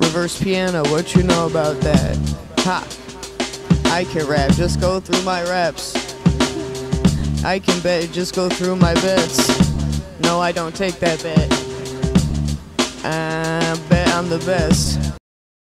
Reverse piano, what you know about that? Ha! I can rap, just go through my raps. I can bet, just go through my bets. No, I don't take that bet. I bet I'm the best.